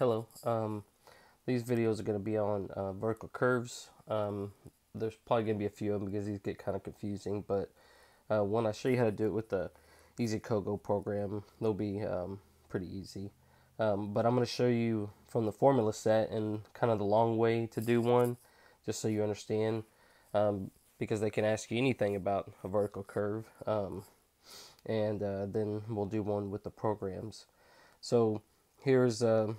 Hello. Um, these videos are going to be on uh, vertical curves. Um, there's probably going to be a few of them because these get kind of confusing, but uh, when I show you how to do it with the EasyCoGo program, they'll be um, pretty easy. Um, but I'm going to show you from the formula set and kind of the long way to do one, just so you understand, um, because they can ask you anything about a vertical curve. Um, and uh, then we'll do one with the programs. So here's uh,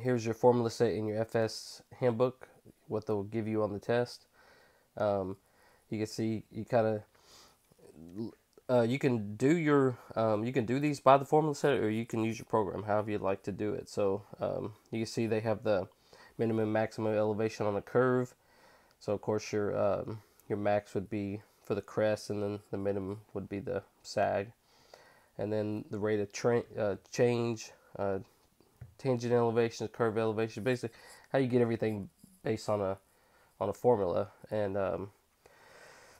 here's your formula set in your FS handbook, what they'll give you on the test. Um, you can see you kind of uh, you can do your um, you can do these by the formula set or you can use your program however you'd like to do it. So um, you can see they have the minimum maximum elevation on the curve. So of course your um, your max would be for the crest and then the minimum would be the sag. And then the rate of uh, change uh, tangent elevation, curve elevation, basically how you get everything based on a on a formula. And um,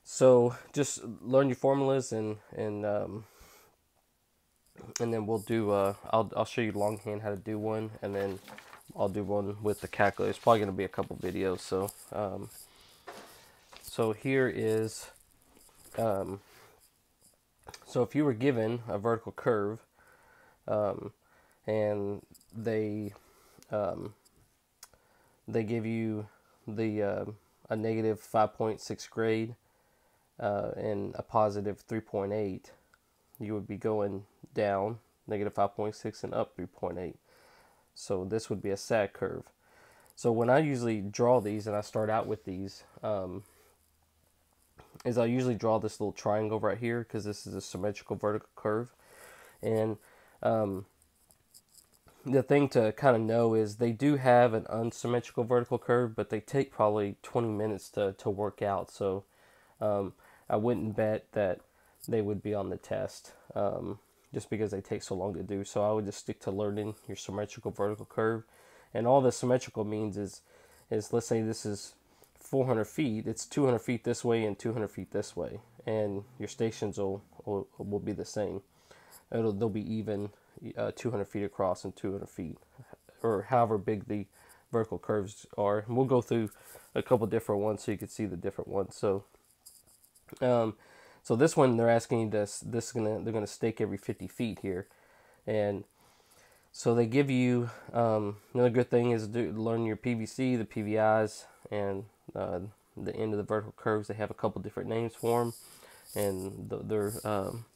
so just learn your formulas and and um, and then we'll do. Uh, I'll I'll show you longhand how to do one, and then I'll do one with the calculator. It's probably going to be a couple videos. So um, so here is. Um, so if you were given a vertical curve, um, and they um, they give you the uh, a negative 5.6 grade uh, and a positive 3.8, you would be going down negative 5.6 and up 3.8. So this would be a sag curve. So when I usually draw these and I start out with these, um, is I usually draw this little triangle right here because this is a symmetrical vertical curve. And um, the thing to kind of know is they do have an unsymmetrical vertical curve, but they take probably 20 minutes to, to work out. So um, I wouldn't bet that they would be on the test um, just because they take so long to do. So I would just stick to learning your symmetrical vertical curve. And all the symmetrical means is, is let's say this is 400 feet, it's 200 feet this way and 200 feet this way. And your stations will, will, will be the same. It'll, they'll be even uh, 200 feet across and 200 feet, or however big the vertical curves are. And we'll go through a couple different ones so you can see the different ones. So, um, so this one they're asking this. This is gonna they're gonna stake every 50 feet here, and so they give you um, another good thing is to learn your PVC, the PVIs, and uh, the end of the vertical curves. They have a couple different names for them, and they're um,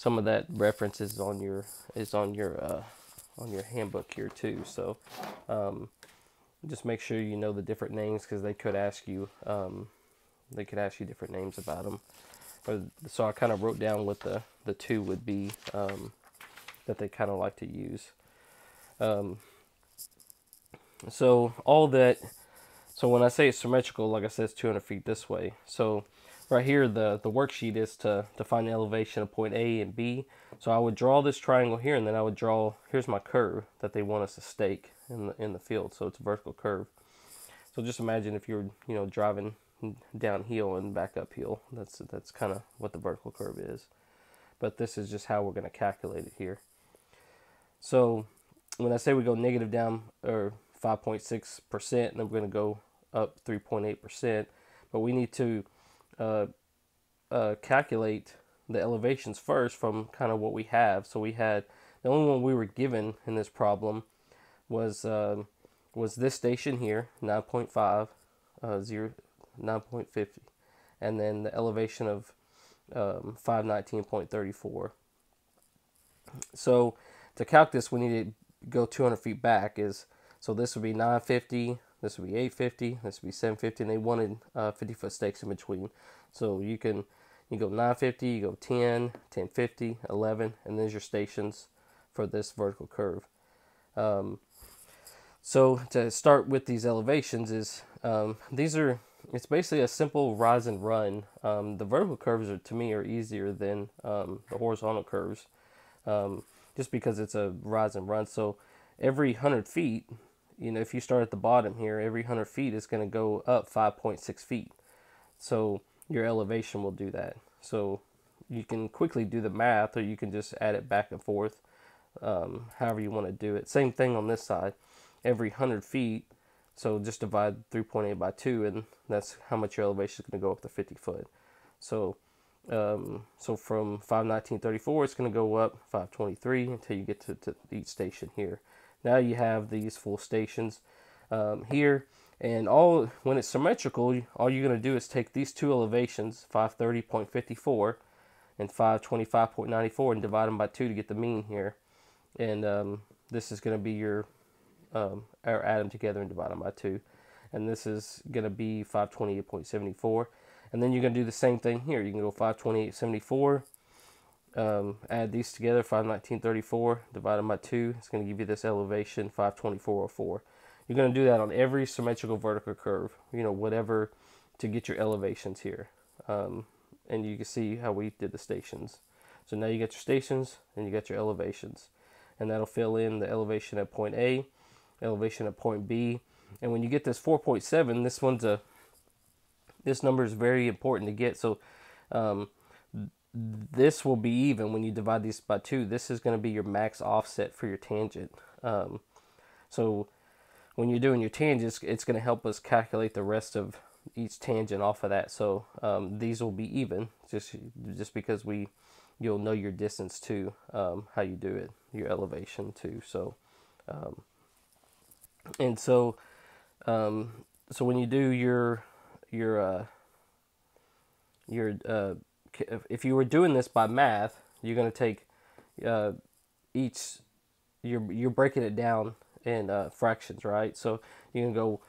some of that reference is on your is on your uh, on your handbook here too. So um, just make sure you know the different names because they could ask you um, they could ask you different names about them. So I kind of wrote down what the the two would be um, that they kind of like to use. Um, so all that. So when I say it's symmetrical, like I said, it's 200 feet this way. So right here the the worksheet is to to find the elevation of point A and B. So I would draw this triangle here and then I would draw here's my curve that they want us to stake in the in the field. So it's a vertical curve. So just imagine if you're you know driving downhill and back uphill that's that's kind of what the vertical curve is. But this is just how we're going to calculate it here. So when I say we go negative down or 5.6 percent and then we're going to go up 3.8 percent. But we need to uh, uh, calculate the elevations first from kind of what we have. So we had the only one we were given in this problem was uh, was this station here, 9.5, uh, 0, 9.50, and then the elevation of um, 519.34. So to calculate this, we need to go 200 feet back. Is so this would be 950, this would be 850, this would be 750, and they wanted uh, 50 foot stakes in between. So you can you go 950, you go 10, 1050, 11, and there's your stations for this vertical curve. Um, so to start with these elevations is um, these are it's basically a simple rise and run. Um, the vertical curves are to me are easier than um, the horizontal curves, um, just because it's a rise and run. So every hundred feet, you know, if you start at the bottom here, every 100 feet is going to go up 5.6 feet. So your elevation will do that. So you can quickly do the math or you can just add it back and forth. um, however you want to do it. Same thing on this side. Every 100 feet, so just divide 3.8 by 2, and that's how much your elevation is going to go up to 50 foot. So, um, so from 519.34, it's going to go up 523 until you get to, to each station here. Now you have these full stations um, here, and all when it's symmetrical, all you're going to do is take these two elevations, 530.54 and 525.94, and divide them by 2 to get the mean here. And um, this is going to be your, um, or add them together and divide them by 2. And this is going to be 528.74. And then you're going to do the same thing here. You can go 528.74, um, add these together, 519.34, divide them by 2. It's going to give you this elevation, 524.04. You're going to do that on every symmetrical vertical curve, you know, whatever, to get your elevations here. Um, and you can see how we did the stations. So now you got your stations and you got your elevations. And that'll fill in the elevation at point A, elevation at point B. And when you get this 4.7, this one's a, this number is very important to get. So um, this will be even when you divide these by two. This is going to be your max offset for your tangent. Um, so when you're doing your tangents, it's going to help us calculate the rest of each tangent off of that. So um, these will be even just just because we you'll know your distance too, um, how you do it, your elevation too. So um, and so um, so when you do your your uh, your uh, if you were doing this by math, you're going to take uh, each you're you're breaking it down in uh, fractions, right? So you can go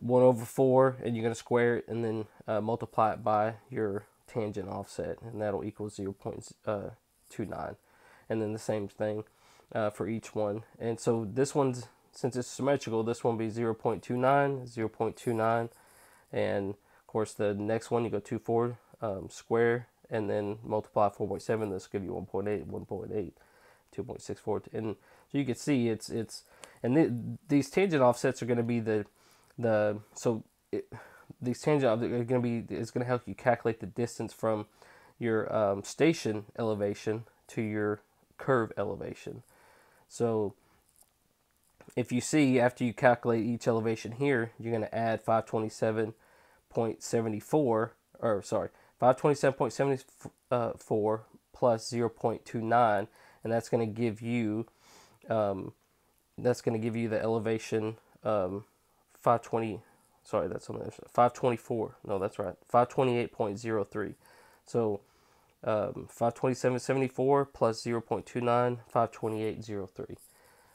1 over 4 and you're going to square it and then uh, multiply it by your tangent offset and that'll equal 0 0.29 and then the same thing uh, for each one. And so this one's since it's symmetrical this one will be 0 0.29 0 0.29 and of course the next one you go 2 4 um, square and then multiply 4.7 this will give you 1.8 1.8 2.64 and so you can see it's it's and th these tangent offsets are going to be the the so it, these tangent are going to be is going to help you calculate the distance from your um, station elevation to your curve elevation. So if you see after you calculate each elevation here, you're going to add 527.74 or sorry 527.74 plus 0.29 and that's going to give you um, that's going to give you the elevation um, 520 sorry that's on the 524 no that's right 528.03 so um, 527.74 plus 0.29 528.03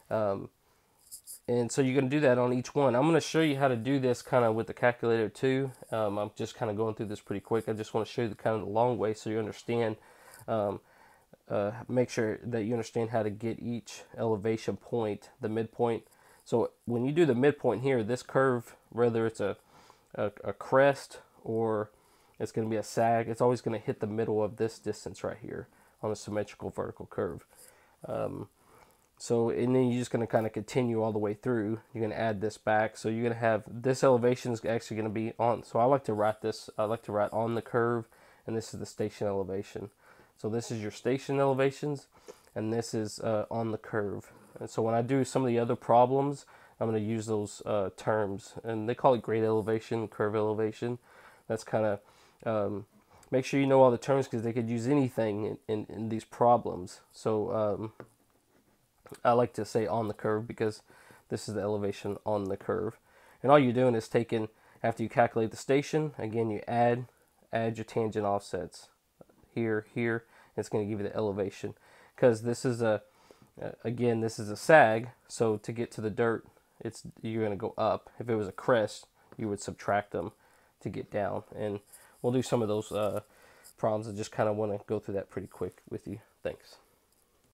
um, and so you're going to do that on each one. I'm going to show you how to do this kind of with the calculator too. Um, i'm just kind of going through this pretty quick. I just want to show you the kind of the long way so you understand um, uh, make sure that you understand how to get each elevation point the midpoint. So when you do the midpoint here, this curve, whether it's a, a, a crest or it's going to be a sag, it's always going to hit the middle of this distance right here on a symmetrical vertical curve. Um, so, and then you're just going to kind of continue all the way through. You're going to add this back. So you're going to have, this elevation is actually going to be on, so I like to write this, I like to write on the curve, and this is the station elevation. So this is your station elevations, and this is uh, on the curve. And so when I do some of the other problems, I'm going to use those uh, terms. And they call it grade elevation, curve elevation. That's kind of, um, make sure you know all the terms because they could use anything in, in, in these problems. So um, I like to say on the curve because this is the elevation on the curve. And all you're doing is taking, after you calculate the station, again, you add, add your tangent offsets here, here. it's going to give you the elevation because this is a, again, this is a sag, so to get to the dirt, it's you're going to go up. If it was a crest, you would subtract them to get down. And we'll do some of those uh, problems. I just kind of want to go through that pretty quick with you. Thanks.